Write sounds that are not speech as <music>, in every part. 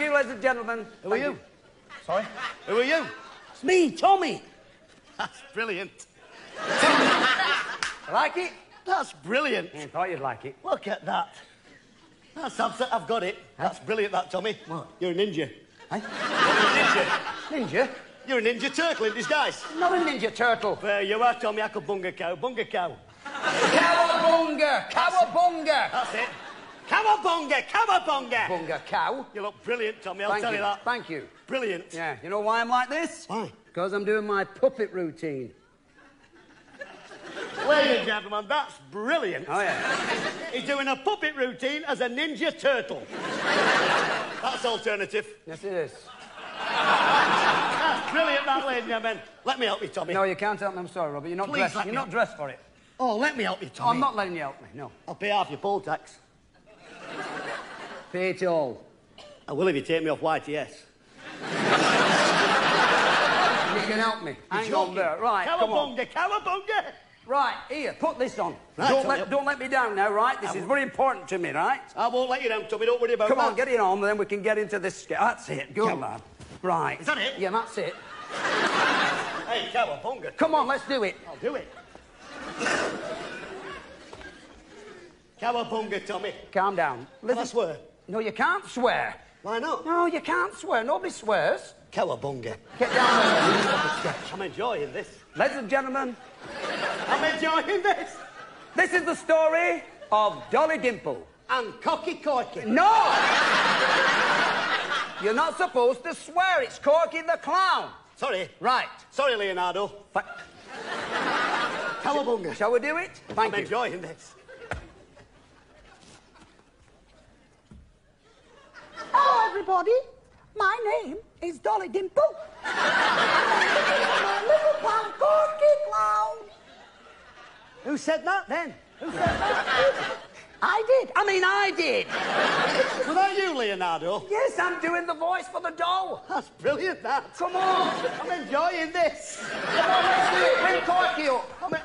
ladies and gentlemen. Who are Thank you? Sorry? Who are you? It's me, Tommy. That's brilliant. <laughs> Like it? That's brilliant. I thought you'd like it. Look at that. That's absolute. I've got it. That's brilliant, that, Tommy. What? You're a ninja. Hey? You're a ninja. Ninja? You're a ninja turtle in disguise. Not a ninja turtle. There you are, Tommy. I could bunga cow. Bunga cow. Cowabunga! Cowabunga! That's it. Cowabunga! Cowabunga! Bunga cow. You look brilliant, Tommy. I'll Thank tell you. you that. Thank you. Brilliant. Yeah, you know why I'm like this? Why? Because I'm doing my puppet routine. Ladies and gentlemen, that's brilliant. Oh, yeah. <laughs> He's doing a puppet routine as a ninja turtle. that's alternative. Yes, it is. That's brilliant, that, ladies and gentlemen. Let me help you, Tommy. No, you can't help me. I'm sorry, Robert. You're not Please dressed. You're not help. dressed for it. Oh, let me help you, oh, Tommy. I'm not letting you help me. No. I'll pay half your poll tax. Pay it all. I will if you take me off YTS. You can help me. Hang You're on there. Right, come on. Cowabunga, cowabunga. Right, here, put this on. Right, don't, let, don't let me down now, right? This I is very important to me, right? I won't let you down, Tommy. Don't worry about Come that. on, get it on, then we can get into this. That's it. Good, Come- lad. Right. Is that it? Yeah, that's it. Hey, cowabunga. Come on, let's do it. I'll do it. Cowabunga, Tommy. Calm down. Can I Listen. No, you can't swear. Why not? No, you can't swear. Nobody swears. Cowabunga. Get down there. I'm enjoying this. Ladies and gentlemen, I'm enjoying this. this is the story of Dolly Dimple. And cocky corky. No! You're not supposed to swear. It's Corky the Clown. Sorry. Right. Sorry, Leonardo. Fa- Cowabunga. Shall we do it? Thank I'm you. enjoying this. Hello, everybody. My name is Dolly Dimple. My little pal, Corky Clown. Who said that then? Who said that? I did. I mean, I did. Was that you, Leonardo? Yes, I'm doing the voice for the doll. That's brilliant, that. Come on. I'm enjoying this. Come on, let's do it. Bring Corky up. I'm,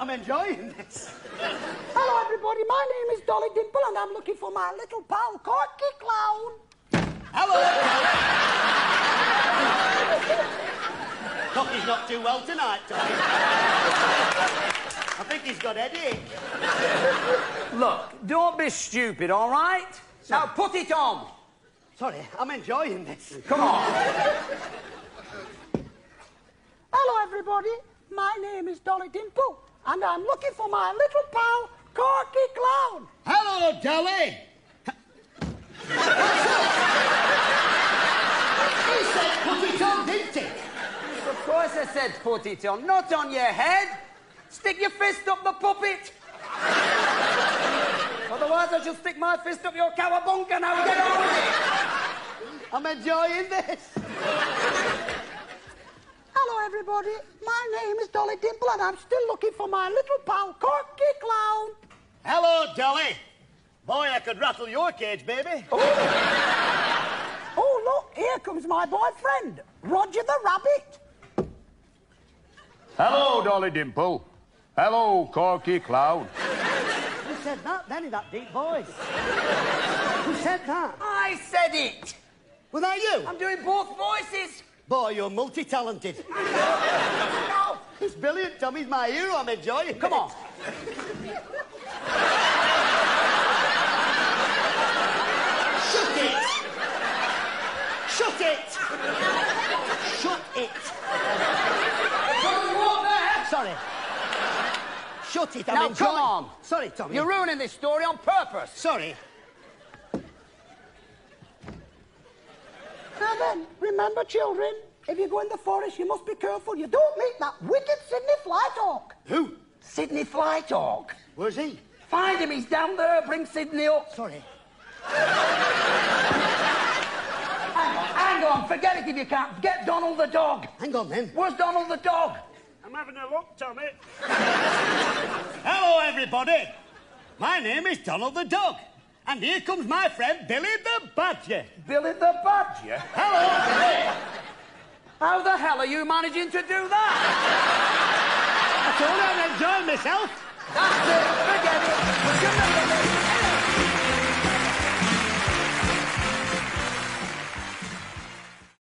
I'm enjoying this. Hello, everybody. My name is Dolly Dimple, and I'm looking for my little pal, Corky Clown. Hello. Cocky's not too well tonight, Tommy. I think he's got headache. Look, don't be stupid, all right? Now put it on. Sorry, I'm enjoying this. Come on. Hello, everybody. My name is Dolly Dimple, and I'm looking for my little pal, Corky Clown. Hello, Dolly. <laughs> he said put it on, didn't he? Of course I said put it on, not on your head. Stick your fist up the puppet. <laughs> Otherwise I shall stick my fist up your cowabunga now. Get on with it. I'm enjoying this. Hello, everybody. My name is Dolly Dimple, and I'm still looking for my little pal, Corky Clown. Hello, Dolly. Boy, I could rattle your cage, baby. Oh, <laughs> oh look, here comes my boyfriend, Roger the Rabbit. Hello, Dolly Dimple. Hello, Corky Clown. Who said that then in that deep voice? Who said that? I said it. Was that you? I'm doing both voices. Boy, you're multi-talented. No. It's brilliant, Tommy's my hero. I'm enjoying it. Come on. Shut it! Shut it! Shut it! Sorry. Shut it, I'm Now, enjoying... come on. Sorry, Tommy. You're ruining this story on purpose. Sorry. Now then, remember, children, if you go in the forest, you must be careful. You don't meet that wicked Sydney Flytalk. Who? Sydney Flytalk. Where's he? Find him, he's down there. Bring Sydney up. Sorry. Hang on, hang on, forget it if you can't. Get Donald the dog. Hang on then. Where's Donald the dog? I'm having a look, Tommy. Hello, everybody. My name is Donald the Dog. And here comes my friend Billy the Badger. Billy the Badger. Hello, Billy. How the hell are you managing to do that? I told you I'm enjoying myself. That's it, forget it. We're gonna-